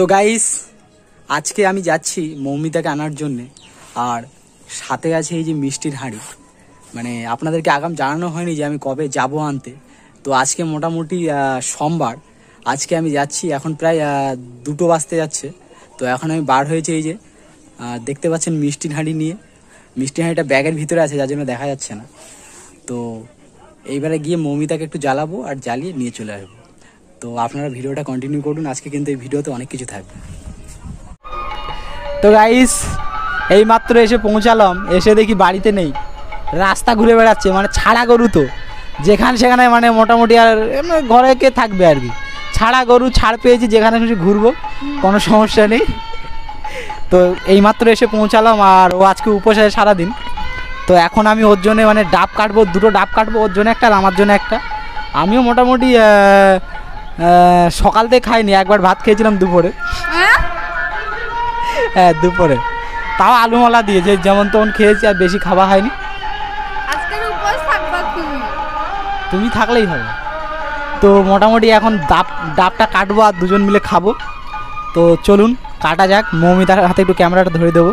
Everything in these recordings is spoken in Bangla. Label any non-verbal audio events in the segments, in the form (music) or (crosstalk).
তো গাইস আজকে আমি যাচ্ছি মৌমিতাকে আনার জন্যে, আর সাথে আছে এই যে মিষ্টির হাঁড়ি। মানে আপনাদেরকে আগাম জানানো হয়নি যে আমি কবে যাব আনতে। তো আজকে মোটামুটি সোমবার। আজকে আমি যাচ্ছি, এখন প্রায় দুটো বাজতে যাচ্ছে। তো এখন আমি বার হয়েছে এই যে দেখতে পাচ্ছেন মিষ্টির হাঁড়ি নিয়ে। মিষ্টির হাঁড়িটা ব্যাগের ভিতরে আছে, যার জন্য দেখা যাচ্ছে না। তো এইবারে গিয়ে মৌমিতাকে একটু জ্বালাবো আর জ্বালিয়ে নিয়ে চলে আসব। তো আপনারা ভিডিওটা কন্টিনিউ করুন। আজকে কিন্তু এই ভিডিওতে অনেক কিছু থাকবে। তো গাইস এই মাত্র এসে পৌঁছালাম। এসে দেখি বাড়িতে নেই। রাস্তা ঘুরে বেড়াচ্ছে মানে ছাড়া গরু তো। যেখানে সেখানে মানে মোটামুটি আর ঘরে কে থাকবে আর কি। ছাড়া গরু ছাড় পেয়েছি, যেখানে খুশি ঘুরবো। কোনো সমস্যা নেই। তো এই মাত্র এসে পৌঁছালাম, আর ও আজকে উপোস সারাদিন। তো এখন আমি ওর জন্য মানে ডাব কাটবো, দুটো ডাব কাটবো, ওর জন্য একটা আর আমার জন্য একটা। আমিও মোটামুটি সকাল থেকে খাইনি একবার ভাত খেয়েছিলাম দুপুরে। হ্যাঁ? দুপুরে। তাও আলুমালা দিয়েছে যেমন তখন খেয়েছি আর বেশি খাওয়া হয়নি। আজকের উপোস থাকবা তুমি। তুমি থাকলেই হবে। তো মোটামুটি এখন ডাব ডাবটা কাটবো আর দুজন মিলে খাব। তো চলুন কাটা যাক। মৌমিতার হাতে একটু ক্যামেরাটা ধরে দেবো।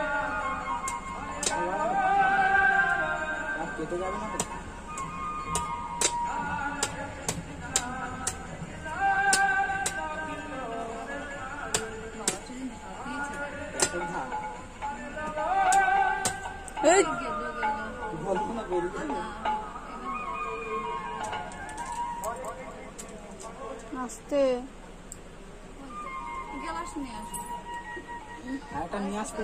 Hey. Balkona koydum. আস্তে গেলাস নিয়ে আসবে একটা নিয়ে আসবে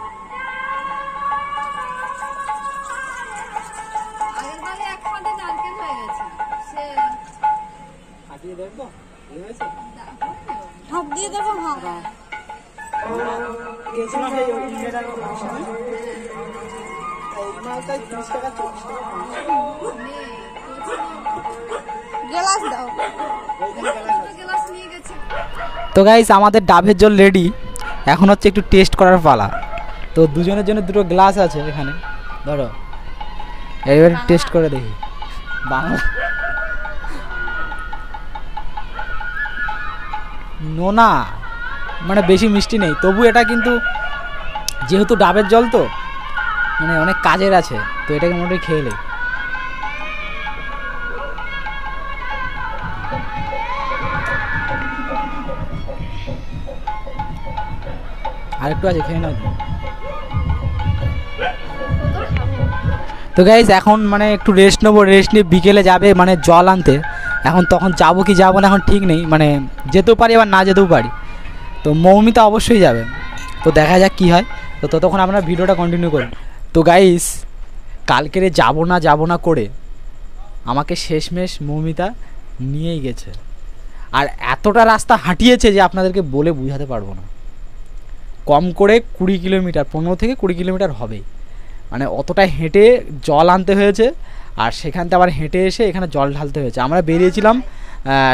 দিয়ে হ্যাঁ। তো গাইস আমাদের ডাবের জল রেডি এখন হচ্ছে একটু টেস্ট করার পালা। তো দুজনের জন্য দুটো গ্লাস আছে এখানে। ধরো। এবার টেস্ট করে দেখি। বাংলা নোনা মানে বেশি মিষ্টি নেই। তবু এটা কিন্তু যেহেতু ডাবের জল তো মানে অনেক কাজের আছে, তো এটাকে মোটামুটি খেয়ে নেই। আর একটু আছে, খেয়ে নাও। তো গাইজ এখন মানে একটু রেস্ট নেব রেস্ট নিয়ে বিকেলে যাবে মানে জল আনতে। এখন তখন যাব কি যাব না এখন ঠিক নেই মানে যেতেও পারি আবার না যেতেও পারি। তো মৌমিতা অবশ্যই যাবে। তো দেখা যাক কি হয়। তো ততক্ষণ আমরা ভিডিওটা কন্টিনিউ করি। তো গাইস কালকেরে যাব না যাব না করে আমাকে শেষমেশ মৌমিতা নিয়েই গেছে। আর এতটা রাস্তা হাঁটিয়েছে যে আপনাদেরকে বলে বুঝাতে পারব না। কম করে কুড়ি কিলোমিটার, পনেরো থেকে কুড়ি কিলোমিটার হবেই। মানে অতটা হেঁটে জল আনতে হয়েছে আর সেখান থেকে আবার হেঁটে এসে এখানে জল ঢালতে হয়েছে। আমরা বেরিয়েছিলাম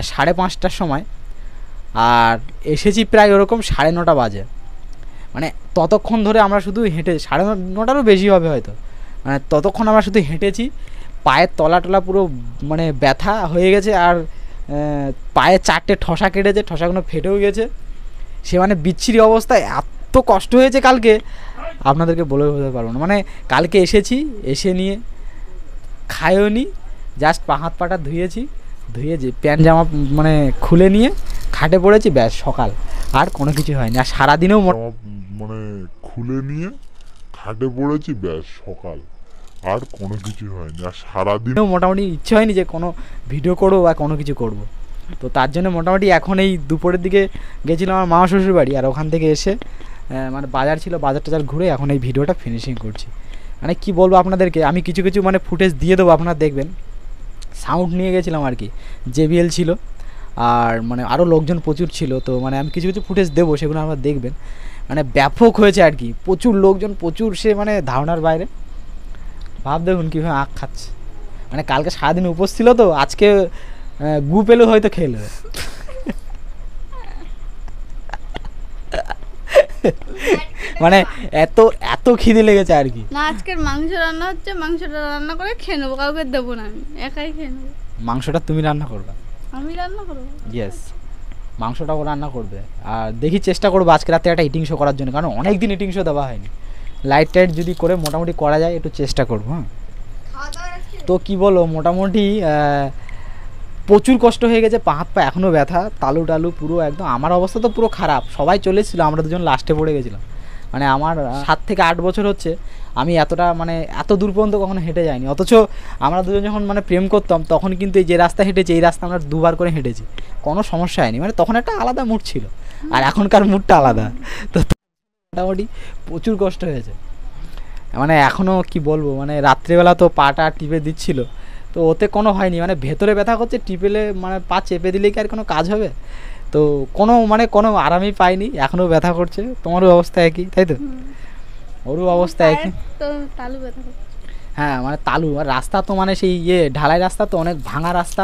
সাড়ে পাঁচটার সময় আর এসেছি প্রায় ওরকম সাড়ে নটা বাজে। মানে ততক্ষণ ধরে আমরা শুধু হেঁটে, সাড়ে নটারও বেশি হবে হয়তো। মানে ততক্ষণ আমরা শুধু হেঁটেছি, পায়ের তলা টলা পুরো মানে ব্যথা হয়ে গেছে আর পায়ে চারটে ঠসা কেটেছে, ঠসাগুলো ফেটেও গেছে। সে মানে বিচ্ছিরি অবস্থায়, এত কষ্ট হয়েছে কালকে আপনাদেরকে বলে বোঝাতে পারব না। মানে কালকে এসেছি এসে নিয়ে খায়ও নি জাস্ট পা হাত পাটা ধুয়েছি ধুয়ে যে প্যান্ট জামা মানে খুলে নিয়ে খাটে পড়েছি ব্যাস সকাল। আর কোনো কিছু হয়নি। আর সারাদিনেও মানে খুলে নিয়ে খাটে পড়েছি ব্যাস সকাল। আর কোনো কিছু হয়নি। আর সারাদিন দিনেও মোটামুটি ইচ্ছে হয়নি যে কোনো ভিডিও করব বা কোনো কিছু করব। তো তার জন্য মোটামুটি এখন এই দুপুরের দিকে গেছিলাম আমার মামা শ্বশুর বাড়ি আর ওখান থেকে এসে মানে বাজার ছিল, বাজার টাজার ঘুরে এখন এই ভিডিওটা ফিনিশিং করছি। মানে কি বলব আপনাদেরকে, আমি কিছু কিছু মানে ফুটেজ দিয়ে দেবো, আপনারা দেখবেন। সাউন্ড নিয়ে গেছিলাম আর কি জেবিএল ছিল, আর মানে আরও লোকজন প্রচুর ছিল, তো মানে আমি কিছু কিছু ফুটেজ দেবো, সেগুলো আপনারা দেখবেন। মানে ব্যাপক হয়েছে আর কি, প্রচুর লোকজন, প্রচুর সে মানে ধারণার বাইরে। ভাব দেখুন কীভাবে আখ খাচ্ছে। মানে কালকে সারাদিন উপোস ছিল তো, আজকে গু পেলেও হয়তো খেলে মানে এত এত খিদে লেগেছে আর কি। না আজকের মাংস রান্না হচ্ছে মাংসটা রান্না করে খেয়ে নেব কাউকে দেবো না আমি একাই খেয়ে নেব। মাংসটা তুমি রান্না করবে? আমি রান্না করব। ইয়েস মাংসটা ও রান্না করবে। আর দেখি চেষ্টা করব আজকে রাতে একটা ইটিং শো করার জন্য কারণ অনেক দিন ইটিং শো দেওয়া হয়নি। লাইট টাইট যদি করে মোটামুটি করা যায় একটু চেষ্টা করব হ্যাঁ। তো কি বলো মোটামুটি আহ, প্রচুর কষ্ট হয়ে গেছে, পা হাত পা এখনও ব্যথা, তালু টালু পুরো একদম, আমার অবস্থা তো পুরো খারাপ, সবাই চলে এসেছিল আমরা দুজন লাস্টে পড়ে গেছিলাম। মানে আমার সাত থেকে আট বছর হচ্ছে, আমি এতটা মানে এত দূর পর্যন্ত কখনো হেঁটে যাইনি, অথচ আমরা দুজন যখন মানে প্রেম করতাম, তখন কিন্তু এই যে রাস্তা হেঁটেছি, এই রাস্তা আমরা দুবার করে হেঁটেছি, কোনো সমস্যা হয়নি মানে তখন একটা আলাদা মুড ছিল, আর এখনকার মুডটা আলাদা। তো মোটামুটি প্রচুর কষ্ট হয়েছে। মানে এখনও কি বলব মানে রাত্রিবেলা তো পাটা টিপে দিচ্ছিল তো ওতে কোনো হয়নি মানে ভেতরে ব্যথা করছে টিপেলে মানে পা চেপে দিলে কি আর কোনো কাজ হবে? তো কোনো মানে কোনো আরামই পাইনি এখনও ব্যথা করছে তোমারও অবস্থা একই তাই তো? ওরও অবস্থা একই। তালু ব্যথা হ্যাঁ মানে তালু আর রাস্তা তো মানে সেই ইয়ে ঢালাই রাস্তা তো অনেক ভাঙা রাস্তা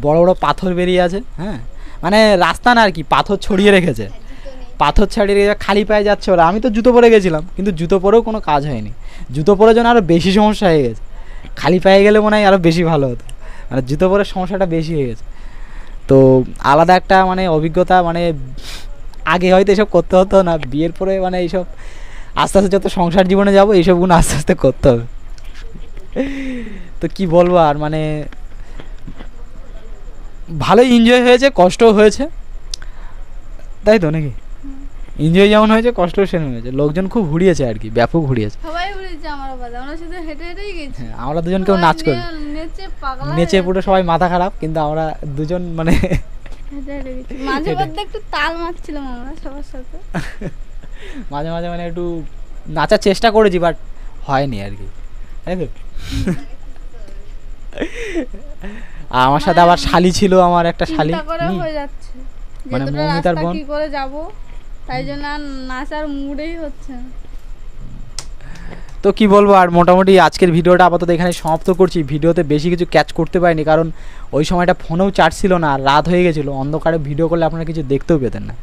বড় বড় পাথর বেরিয়ে আছে হ্যাঁ? মানে রাস্তা না আর কি পাথর ছড়িয়ে রেখেছে। পাথর ছাড়িয়ে রেখে খালি পায়ে যাচ্ছে ওরা। আমি তো জুতো পরে গেছিলাম কিন্তু জুতো পরেও কোনো কাজ হয়নি। জুতো পরে যেন আরও বেশি সমস্যা হয়ে গেছে। খালি পায়ে গেলে মনে হয় আরও বেশি ভালো হতো। মানে জুতো পরে সমস্যাটা বেশি হয়ে গেছে। তো আলাদা একটা মানে অভিজ্ঞতা মানে আগে হয়তো এসব করতে হতো না, বিয়ের পরে মানে এইসব আস্তে আস্তে যত সংসার জীবনে যাব এইসবগুলো আস্তে আস্তে করতে হবে। তো কি বলব আর মানে ভালোই এনজয় হয়েছে, কষ্টও হয়েছে। তাই তো নাকি? এনজয় যেমন হয়েছে কষ্ট সেরকম হয়েছে। লোকজন খুব ঘুরিয়েছে আর কি ব্যাপক ঘুরিয়েছে সবাই বলেছে আমার বাদে আমরা শুধু হেঁটে হেঁটেই গেছি। হ্যাঁ আমরা দুজন কেউ নাচ করি। নেচে পাগলা নেচে পুরো সবাই মাথা খারাপ কিন্তু আমরা দুজন মানে মাঝে মধ্যে একটু তাল মারছিলাম আমরা সবার সাথে। (laughs) মাঝে মাঝে মানে একটু নাচার চেষ্টা করেছি বাট হয়নি আর কি। তাই তো? (laughs) আমার সাথে আবার শালি ছিল আমার একটা শালি। মানে মৌমিতার বোন? কি করে যাব? তাই জন্য নাচার মুডেই হচ্ছে। তো কি বলব, আর মোটামুটি আজকের ভিডিওটা আপাতত এখানে সমাপ্ত করছি। ভিডিওতে বেশি কিছু ক্যাচ করতে পারিনি, কারণ ওই সময়টা ফোনেও চার্জ ছিল না রাত হয়ে গেছিল। অন্ধকারে ভিডিও করলে আপনারা কিছু দেখতেও পেতেন না।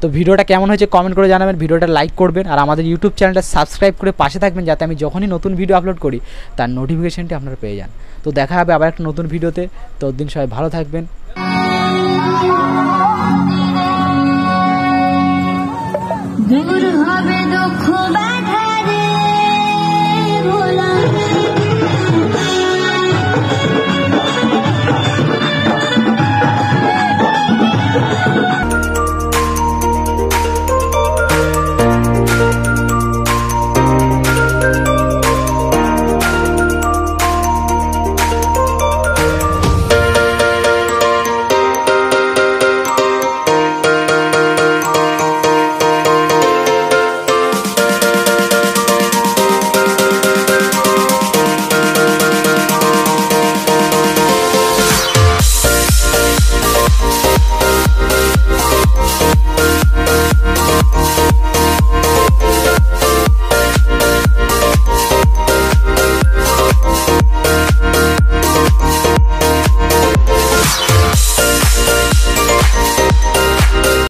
তো ভিডিওটা কেমন হয়েছে কমেন্ট করে জানাবেন, ভিডিওটা লাইক করবেন, আর আমাদের ইউটিউব চ্যানেলটা সাবস্ক্রাইব করে পাশে থাকবেন, যাতে আমি যখনই নতুন ভিডিও আপলোড করি, তার নোটিফিকেশনটি আপনারা পেয়ে যান। তো দেখা হবে আবার একটা নতুন ভিডিওতে তো দিন সবাই ভালো থাকবেন। দূর হবে দুঃখ ব্যা